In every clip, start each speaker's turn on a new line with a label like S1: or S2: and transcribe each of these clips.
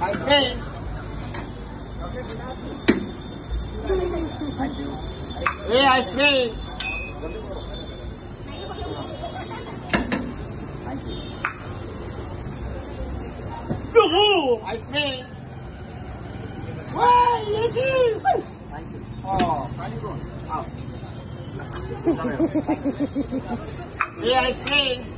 S1: Ice cream. Hey.
S2: Thank you.
S1: Woohoo! Ice cream. Why, Yuki?
S2: Thank you.
S1: Oh,
S2: Very good. Out.
S1: hey, ice cream.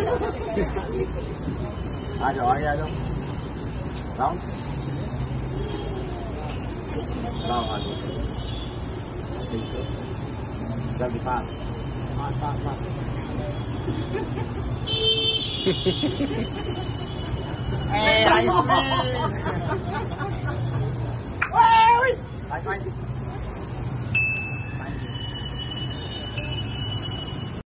S2: ai rồi ra luôn đóng. Đóng rồi ra đi pha pha pha
S1: Hey, I
S2: smell. Hey,